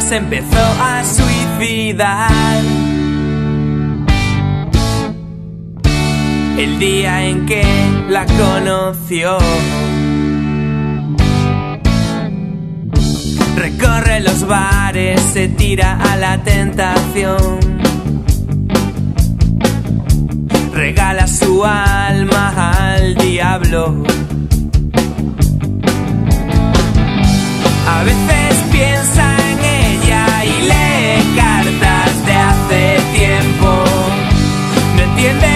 se empezó a suicidar. El día en que la conoció. Recorre los bares, se tira a la tentación. Regala su alma al diablo entiende.